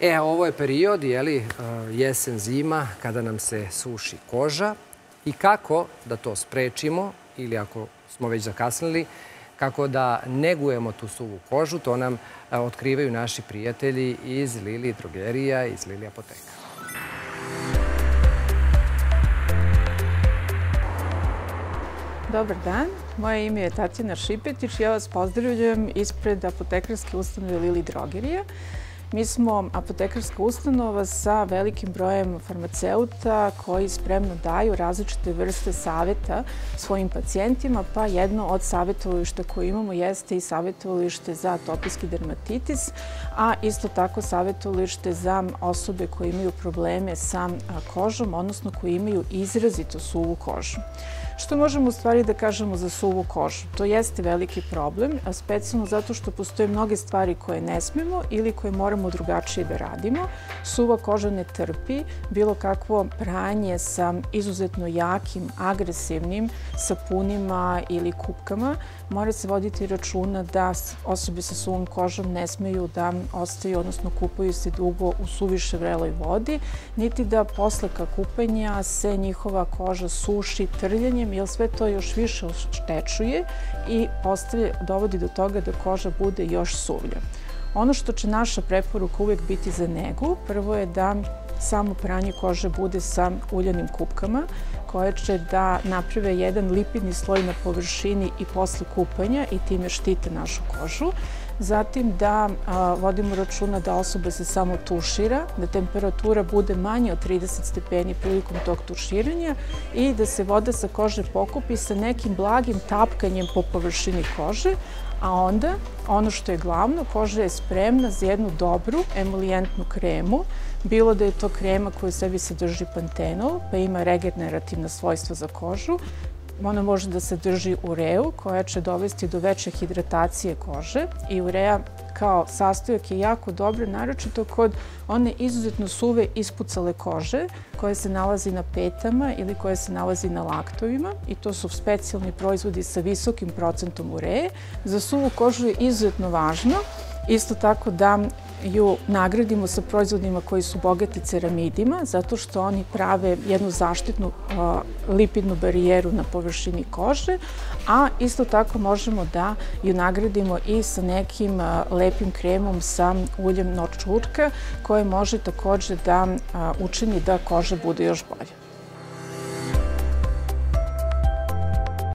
E, ovo je period, jeli, jesen, zima, kada nam se suši koža i kako da to sprečimo ili ako smo već zakasnili, kako da negujemo tu suvu kožu, to nam otkrivaju naši prijatelji iz Lili drogerija, iz Lili apoteka. Dobar dan, moje ime je Tatjana Šipetić. Ja vas pozdravljam ispred apotekarske ustanove Lili drogerija. Mi smo apotekarska ustanova sa velikim brojem farmaceuta koji spremno daju različite vrste saveta svojim pacijentima, pa jedno od savjetovališta koje imamo jeste i savjetovalište za atopijski dermatitis, a isto tako savjetovalište za osobe koje imaju probleme sa kožom, odnosno koje imaju izrazito suvu kožu. Što možemo u stvari da kažemo za suvu kožu? To jeste veliki problem, a specijalno zato što postoje mnoge stvari koje ne smemo ili koje moramo drugačije da radimo. Suva koža ne trpi bilo kakvo pranje sa izuzetno jakim, agresivnim sapunima ili kupkama. Mora se voditi računa da osobe sa suvom kožom ne smeju da ostaju, odnosno kupaju se dugo u suviše vreloj vodi, niti da posle ka kupenja se njihova koža suši trljenjem kupanjem, jer sve to još više oštečuje i postavlja, dovodi do toga da koža bude još suvlja. Ono što će naša preporuka uvek biti za negu, prvo je da samo pranje kože bude sa uljanim kupkama koje će da naprave jedan lipidni sloj na površini i posle kupanja i time štite našu kožu. Zatim da vodimo računa da osoba se samo tušira, da temperatura bude manja od 30 stepeni prilikom tog tuširanja i da se voda sa kože pokupi sa nekim blagim tapkanjem po površini kože, a onda ono što je glavno, koža je spremna za jednu dobru emolijentnu kremu, bilo da je to krema koja u sebi sadrži pantenol, pa ima regenerativna svojstva za kožu, Ona može da sadrži ureu koja će dovesti do veće hidratacije kože i urea kao sastojak je jako dobro, naročito kod one izuzetno suve ispucale kože koje se nalazi na petama ili koje se nalazi na laktovima i to su specijalni proizvodi sa visokim procentom ureje. Za suvu kožu je izuzetno važno isto tako da ju nagradimo sa proizvodima koji su bogati ceramidima, zato što oni prave jednu zaštitnu lipidnu barijeru na površini kože, a isto tako možemo da ju nagradimo i sa nekim lepim kremom sa uljem nočurka, koje može takođe da učini da koža bude još bolja.